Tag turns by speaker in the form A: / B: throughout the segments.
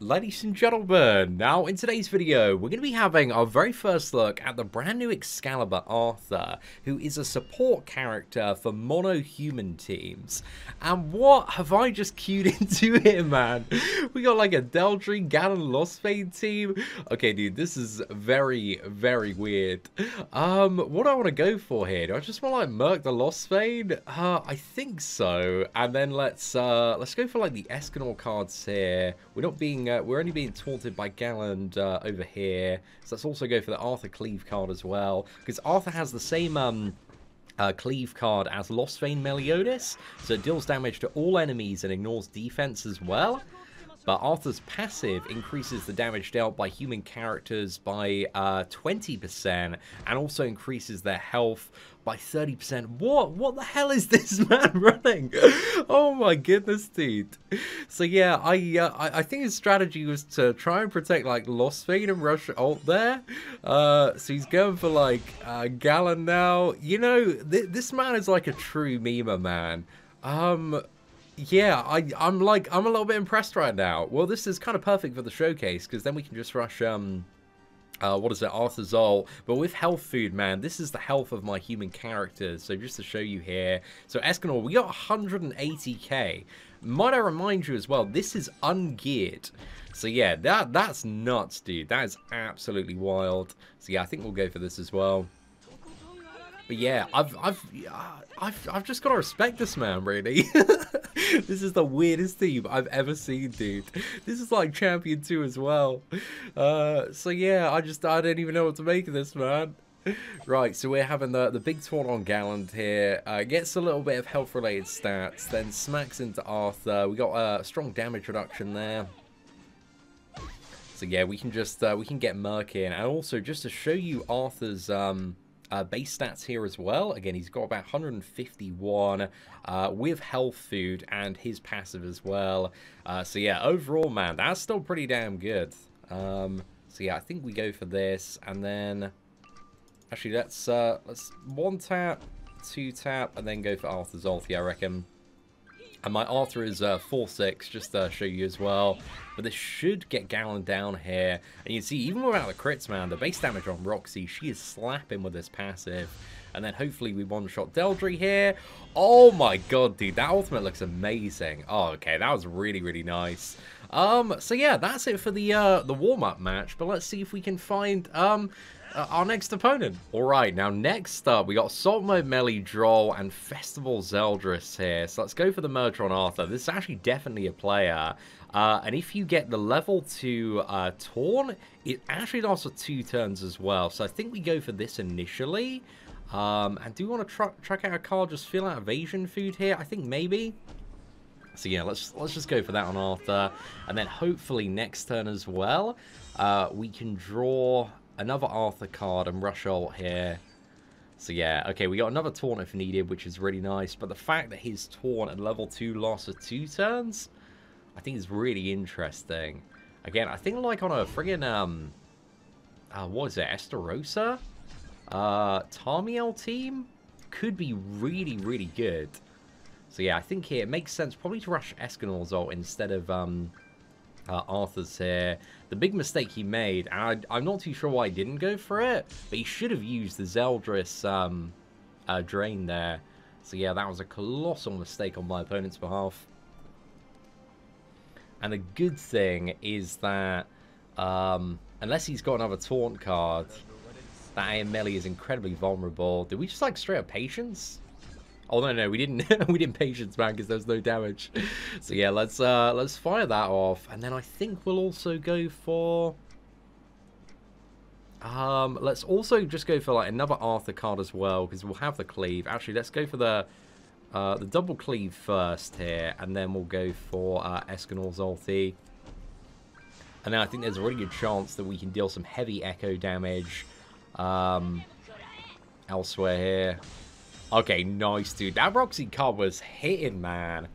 A: Ladies and gentlemen, now in today's video, we're going to be having our very first look at the brand new Excalibur Arthur, who is a support character for mono-human teams. And what have I just queued into here, man? We got like a Deldry Ganon Lostvayne team. Okay, dude, this is very, very weird. Um, what do I want to go for here? Do I just want to like Merc the Lostvayne? Uh, I think so. And then let's, uh, let's go for like the Escanor cards here. We're not being uh, we're only being taunted by Galand uh, over here. So let's also go for the Arthur Cleave card as well. Because Arthur has the same um, uh, Cleave card as Lostvayne Meliodas. So it deals damage to all enemies and ignores defense as well. But Arthur's passive increases the damage dealt by human characters by 20% uh, and also increases their health by 30%. What? What the hell is this man running? oh my goodness, dude. So yeah, I, uh, I, I think his strategy was to try and protect like Lostvayne and rush alt there. Uh, so he's going for like uh, Galand now. You know, th this man is like a true meme man. Um, yeah, I, I'm like, I'm a little bit impressed right now. Well, this is kind of perfect for the showcase, because then we can just rush, um, uh, what is it, Arthur's Ult. But with health food, man, this is the health of my human characters. So just to show you here. So Escanor, we got 180k. Might I remind you as well, this is ungeared. So yeah, that that's nuts, dude. That is absolutely wild. So yeah, I think we'll go for this as well. But yeah, I've I've I've I've just got to respect this man, really. this is the weirdest team I've ever seen, dude. This is like Champion 2 as well. Uh, so yeah, I just I don't even know what to make of this, man. Right, so we're having the, the big taunt on Galand here. Uh, gets a little bit of health-related stats, then smacks into Arthur. We got a strong damage reduction there. So yeah, we can just uh, we can get Merc in, and also just to show you Arthur's um, uh, base stats here as well. Again, he's got about 151 uh, with health food and his passive as well. Uh, so yeah, overall, man, that's still pretty damn good. Um, so yeah, I think we go for this, and then actually let's uh, let's one tap, two tap, and then go for Arthur's ulti, I reckon. And my Arthur is uh, 4-6, just to show you as well. But this should get Galand down here. And you see, even without the crits, man, the base damage on Roxy, she is slapping with this passive. And then hopefully we one-shot Deldry here. Oh my god, dude, that ultimate looks amazing. Oh, okay, that was really, really nice. Um, so yeah, that's it for the uh, the warm-up match. But let's see if we can find um uh, our next opponent. Alright, now next up, we got Salt Mode Melee and Festival Zeldris here. So let's go for the merger on Arthur. This is actually definitely a player. Uh, and if you get the level 2 uh, Taunt, it actually lasts for two turns as well. So I think we go for this initially. Um, and do we want to tr track out a card, just fill out evasion food here? I think maybe. So yeah, let's let's just go for that on Arthur. And then hopefully next turn as well, uh, we can draw another Arthur card and rush ult here. So yeah, okay, we got another taunt if needed, which is really nice. But the fact that his taunt at level 2 lasts for two turns, I think is really interesting. Again, I think like on a friggin', um, uh, what is it, Estarossa? Uh, Tarmiel team could be really, really good. So yeah, I think here it makes sense probably to rush Escanor's ult instead of, um, uh, Arthur's here. The big mistake he made, and I, am not too sure why he didn't go for it, but he should have used the Zeldris um, uh, drain there. So yeah, that was a colossal mistake on my opponent's behalf. And the good thing is that, um, unless he's got another taunt card, that AM Melee is incredibly vulnerable. Did we just like straight up patience? Oh no, no, we didn't. we didn't patience man because there's no damage. So yeah, let's uh, let's fire that off, and then I think we'll also go for. Um, let's also just go for like another Arthur card as well because we'll have the cleave. Actually, let's go for the uh, the double cleave first here, and then we'll go for uh, Escanor's ulti. And then I think there's a really good chance that we can deal some heavy echo damage um, elsewhere here. Okay, nice, dude. That Roxy card was hitting, man.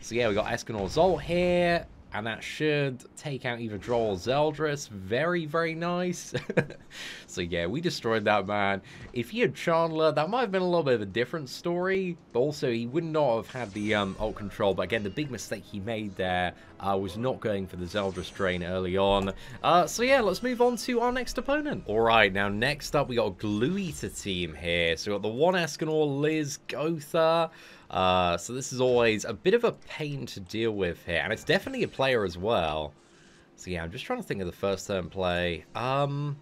A: So yeah, we got Escanor's ult here. And that should take out either Droll or Zeldris. Very, very nice. so yeah, we destroyed that man. If he had Chandler, that might have been a little bit of a different story, but also he would not have had the um, ult control. But again, the big mistake he made there uh, was not going for the Zeldris drain early on. Uh, so yeah, let's move on to our next opponent. All right, now next up we got a Glue Eater team here. So we got the one Escanor, Liz, Gowther. Uh, so this is always a bit of a pain to deal with here. And it's definitely a player as well. So yeah, I'm just trying to think of the first turn play. Um,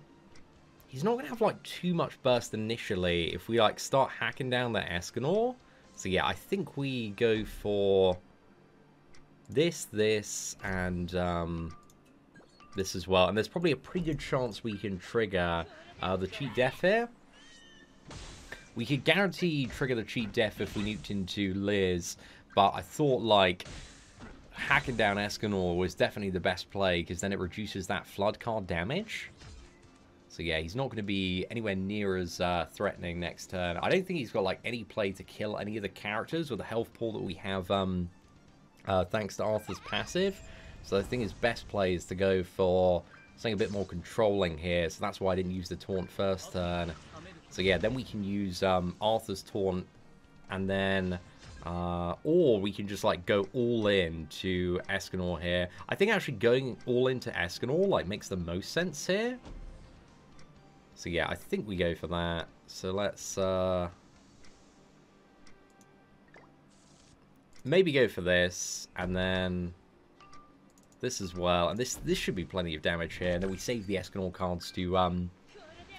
A: he's not going to have like too much burst initially if we like start hacking down the Escanor. So yeah, I think we go for this, this, and um, this as well. And there's probably a pretty good chance we can trigger uh, the cheat death here. We could guarantee trigger the cheat death if we nuked into Liz, but I thought, like, hacking down Escanor was definitely the best play, because then it reduces that flood card damage. So yeah, he's not going to be anywhere near as uh, threatening next turn. I don't think he's got, like, any play to kill any of the characters with the health pool that we have, um, uh, thanks to Arthur's passive. So I think his best play is to go for something a bit more controlling here. So that's why I didn't use the taunt first turn. So yeah, then we can use um, Arthur's Taunt, and then... Uh, or we can just, like, go all in to Escanor here. I think actually going all into Escanor, like, makes the most sense here. So yeah, I think we go for that. So let's... Uh, maybe go for this, and then this as well. And this this should be plenty of damage here. And then we save the Escanor cards to um,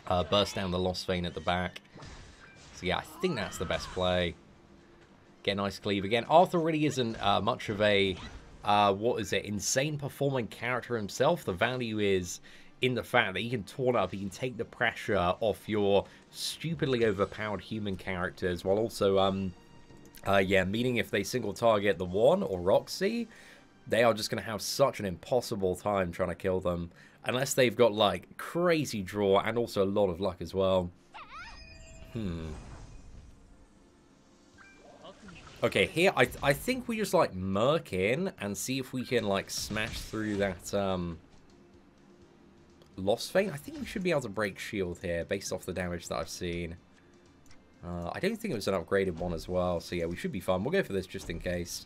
A: uh, burst down the Lostvayne at the back. So yeah, I think that's the best play. Get a nice cleave again. Arthur really isn't uh, much of a, uh, what is it, insane performing character himself. The value is in the fact that he can taunt up, he can take the pressure off your stupidly overpowered human characters, while also, um, uh, yeah, meaning if they single target the One or Roxy, they are just going to have such an impossible time trying to kill them. Unless they've got, like, crazy draw and also a lot of luck as well. Hmm. Okay, here, I, I think we just, like, murk in and see if we can, like, smash through that, um... Lostvayne? I think we should be able to break shield here, based off the damage that I've seen. Uh, I don't think it was an upgraded one as well, so yeah, we should be fine. We'll go for this just in case.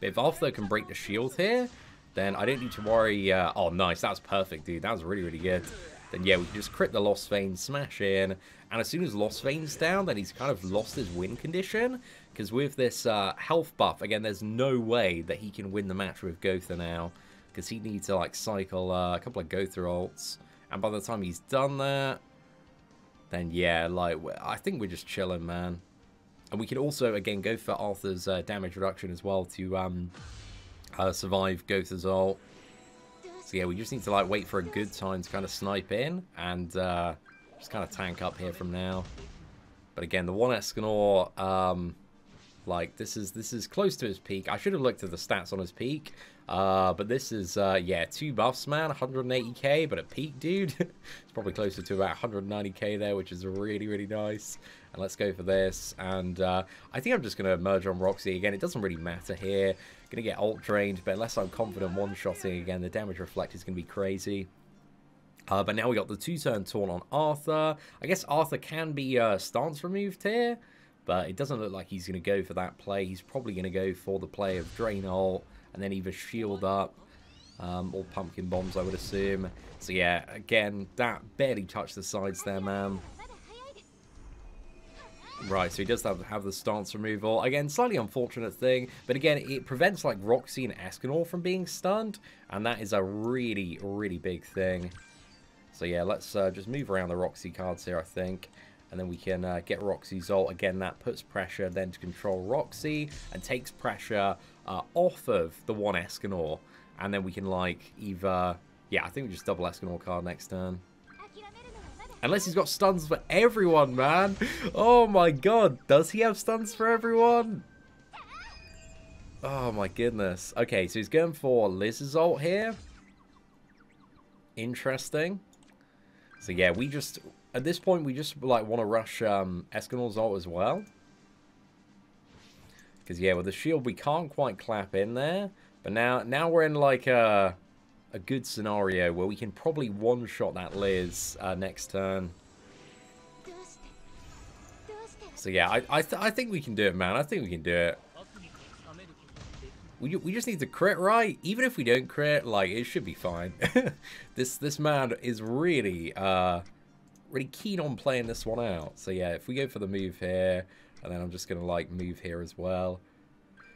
A: But if Arthur can break the shield here, then I don't need to worry. Uh, oh, nice. That was perfect, dude. That was really, really good. Then, yeah, we can just crit the Lostvayne, smash in. And as soon as Lostvayne's down, then he's kind of lost his win condition. Because with this uh, health buff, again, there's no way that he can win the match with Gowther now. Because he needs to, like, cycle uh, a couple of Gowther ults. And by the time he's done that, then, yeah, like, I think we're just chilling, man. And we can also, again, go for Arthur's uh, damage reduction as well to um, uh, survive Gowther's ult. So yeah, we just need to like wait for a good time to kind of snipe in and uh, just kind of tank up here from now. But again, the one Escanor, um, like this is this is close to his peak. I should have looked at the stats on his peak, uh, but this is uh, yeah two buffs, man, 180k. But a peak, dude, it's probably closer to about 190k there, which is really really nice. And let's go for this. And uh, I think I'm just going to merge on Roxy again. It doesn't really matter here. Going to get alt drained, but unless I'm confident one-shotting again, the damage reflect is going to be crazy. Uh, but now we got the two-turn taunt on Arthur. I guess Arthur can be uh, stance removed here, but it doesn't look like he's going to go for that play. He's probably going to go for the play of Drain Ult and then either Shield Up um, or Pumpkin Bombs, I would assume. So yeah, again, that barely touched the sides there, man. Right, so he does have, have the stance removal. Again, slightly unfortunate thing, but again, it prevents like Roxy and Escanor from being stunned, and that is a really, really big thing. So yeah, let's uh, just move around the Roxy cards here, I think. And then we can uh, get Roxy's ult. Again, that puts pressure then to control Roxy and takes pressure uh, off of the one Escanor. And then we can like either... Yeah, I think we just double Escanor card next turn. Unless he's got stuns for everyone, man. Oh my god. Does he have stuns for everyone? Oh my goodness. Okay, so he's going for Liz's ult here. Interesting. So yeah, we just... At this point, we just like want to rush um, Escanor's ult as well. Because yeah, with the shield, we can't quite clap in there. But now, now we're in like a, a good scenario where we can probably one-shot that Liz uh, next turn. So yeah, I I, th I think we can do it, man. I think we can do it. We, we just need to crit right. Even if we don't crit, like, it should be fine. this this man is really, uh, really keen on playing this one out. So yeah, if we go for the move here, and then I'm just going to, like, move here as well.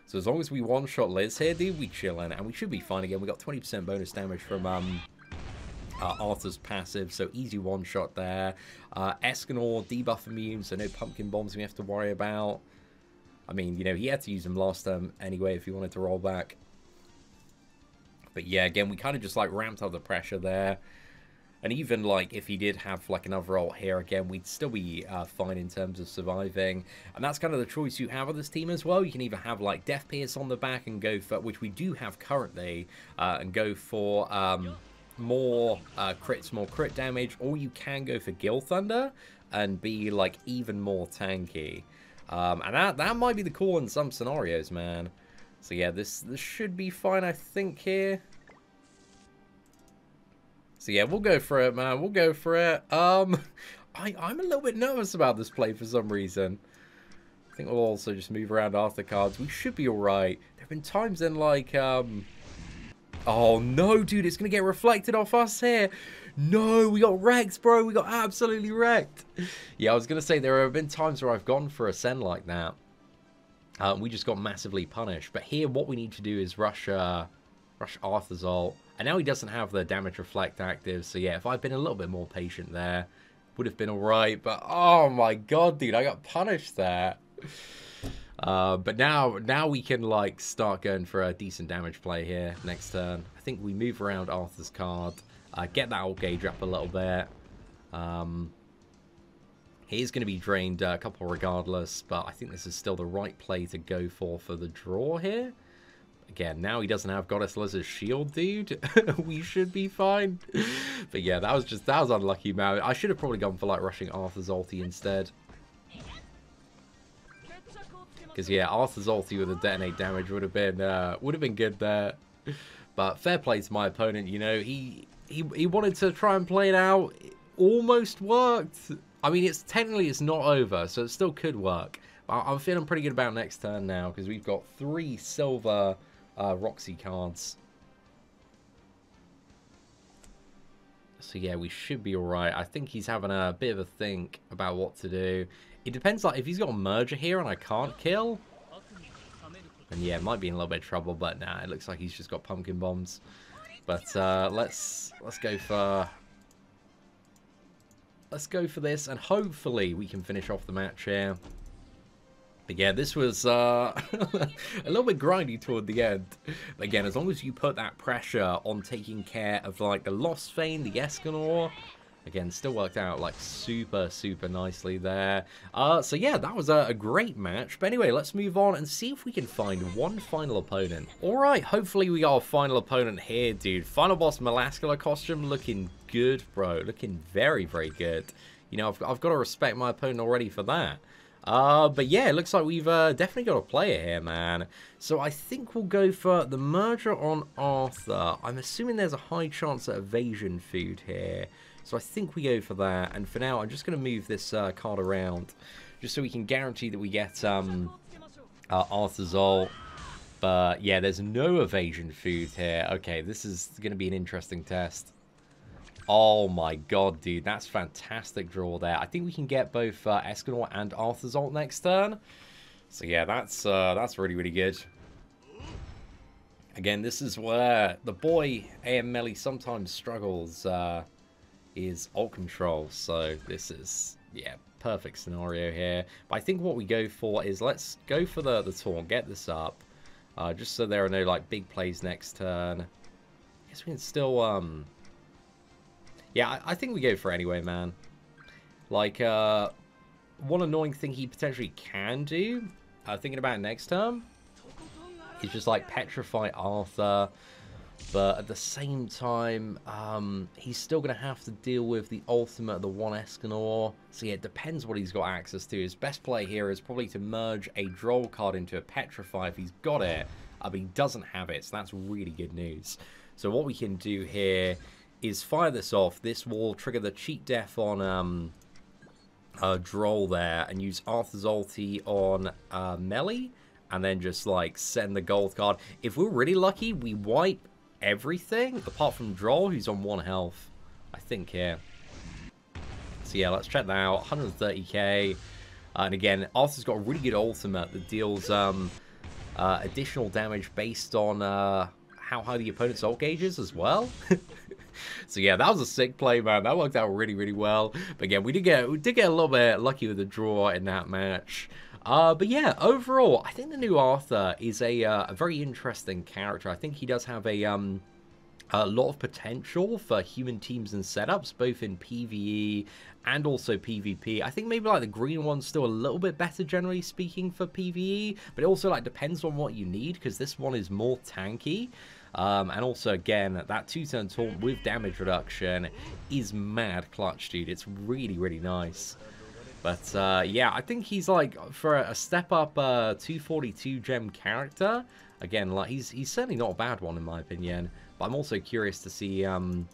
A: So as long as we one-shot Liz here, dude, we chilling. And we should be fine again. We got 20% bonus damage from, um, uh, Arthur's passive, so easy one-shot there. Uh, Escanor, debuff immune, so no pumpkin bombs we have to worry about. I mean, you know, he had to use them last time anyway if he wanted to roll back. But yeah, again, we kind of just, like, ramped up the pressure there. And even, like, if he did have, like, another ult here again, we'd still be uh, fine in terms of surviving. And that's kind of the choice you have with this team as well. You can either have, like, Death Pierce on the back and go for, which we do have currently, uh, and go for... Um, more uh, crits, more crit damage, or you can go for Gilthunder and be like even more tanky. Um, and that that might be the call in some scenarios, man. So yeah, this this should be fine, I think here. So yeah, we'll go for it, man. We'll go for it. Um, I I'm a little bit nervous about this play for some reason. I think we'll also just move around Arthur cards. We should be alright. There have been times in like um Oh, no, dude, it's going to get reflected off us here. No, we got wrecked, bro. We got absolutely wrecked. Yeah, I was going to say there have been times where I've gone for a send like that. Uh, we just got massively punished. But here, what we need to do is rush, uh, rush Arthur's ult. And now he doesn't have the damage reflect active. So yeah, if I'd been a little bit more patient there, would have been alright. But oh my god, dude, I got punished there. Uh, but now, now we can like start going for a decent damage play here next turn. I think we move around Arthur's card, uh, get that old gauge up a little bit. Um, he's going to be drained uh, a couple regardless, but I think this is still the right play to go for for the draw here. Again, now he doesn't have Goddess Liz's shield, dude. we should be fine. but yeah, that was just, that was unlucky, man. I should have probably gone for like rushing Arthur's ulti instead. Because yeah, Arthur's ulti with a detonate damage would have been uh, would have been good there. But fair play to my opponent. You know, he he he wanted to try and play it out. It almost worked. I mean, it's technically it's not over, so it still could work. But I'm feeling pretty good about next turn now because we've got three silver uh, Roxy cards. So yeah, we should be alright. I think he's having a bit of a think about what to do. It depends, like, if he's got a merger here and I can't kill, and yeah, might be in a little bit of trouble, but nah, it looks like he's just got pumpkin bombs. But uh, let's let's go for let's go for this, and hopefully we can finish off the match here. But yeah, this was uh, a little bit grindy toward the end. But again, as long as you put that pressure on taking care of like the Lostvayne, the Escanor, Again, still worked out like super, super nicely there. Uh, so yeah, that was a, a, great match. But anyway, let's move on and see if we can find one final opponent. Alright, hopefully we got a final opponent here, dude. Final boss Melascula costume looking good, bro. Looking very, very good. You know, I've, I've got to respect my opponent already for that. Uh, but yeah, it looks like we've uh, definitely got a player here, man. So I think we'll go for the merger on Arthur. I'm assuming there's a high chance at evasion food here. So I think we go for that. And for now, I'm just going to move this uh, card around just so we can guarantee that we get um, uh, Arthur's ult. But yeah, there's no evasion food here. Okay, this is going to be an interesting test. Oh my god, dude. That's fantastic draw there. I think we can get both uh, Escanor and Arthur's ult next turn. So yeah, that's uh, that's really, really good. Again, this is where the boy AM Melly sometimes struggles. Uh, is ult control. So this is, yeah, perfect scenario here. But I think what we go for is let's go for the, the taunt, get this up. Uh, just so there are no, like, big plays next turn. I guess we can still, um... Yeah, I, I think we go for anyway, man. Like, uh... One annoying thing he potentially can do, uh, thinking about next turn, is just, like, petrify Arthur but at the same time, um, he's still going to have to deal with the ultimate, the one Escanor. So yeah, it depends what he's got access to. His best play here is probably to merge a Droll card into a Petrify if he's got it. uh, but he doesn't have it, so that's really good news. So what we can do here is fire this off. This will trigger the cheat death on um, uh, Droll there, and use Arthur's ulti on uh, Melee, and then just like send the gold card. If we're really lucky, we wipe everything apart from Droll, who's on one health. I think here. So yeah, let's check that out. 130k. Uh, and again, Arthur's got a really good ultimate that deals um, uh, additional damage based on uh, how high the opponent's ult gauge is as well. so yeah, that was a sick play, man. That worked out really, really well. But again, we did get we did get a little bit lucky with the draw in that match. Uh, but yeah, overall, I think the new Arthur is a, uh, a very interesting character. I think he does have a um, a lot of potential for human teams and setups, both in PvE and also PvP. I think maybe like the green one's still a little bit better generally speaking for PvE, but it also like depends on what you need because this one is more tanky. Um, and also, again, that two-turn taunt with damage reduction is mad clutch, dude. It's really, really nice. But uh, yeah, I think he's like for a step up uh, 242 gem character. Again, like he's he's certainly not a bad one in my opinion. But I'm also curious to see um,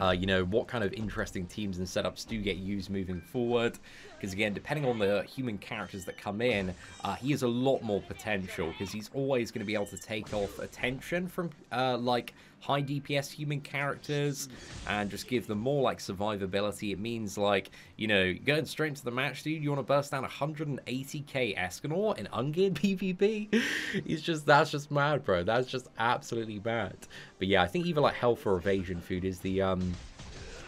A: uh, you know, what kind of interesting teams and setups do get used moving forward. Because again, depending on the human characters that come in, uh, he has a lot more potential because he's always going to be able to take off attention from uh, like high DPS human characters and just give them more like survivability. It means like, you know, going straight into the match, dude, you want to burst down 180k Escanor in ungeared PvP? He's just, that's just mad, bro. That's just absolutely mad. But yeah, I think even like health or evasion food is the, um,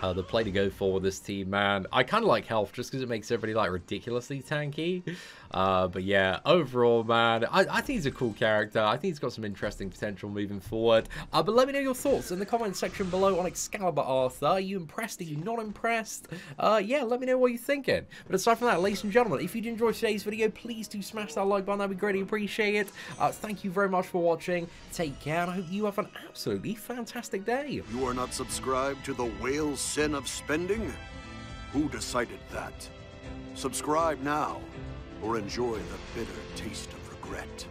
A: uh, the play to go for this team, man. I kind of like health just because it makes everybody like ridiculously tanky. Uh, but yeah, overall, man, I, I, think he's a cool character. I think he's got some interesting potential moving forward. Uh, but let me know your thoughts in the comment section below on Excalibur Arthur. Are you impressed? Are you not impressed? Uh, yeah, let me know what you're thinking. But aside from that, ladies and gentlemen, if you did enjoy today's video, please do smash that like button. That'd be greatly appreciated. Uh, thank you very much for watching. Take care, and I hope you have an absolutely fantastic day.
B: You are not subscribed to the whale sin of spending? Who decided that? Subscribe now or enjoy the bitter taste of regret.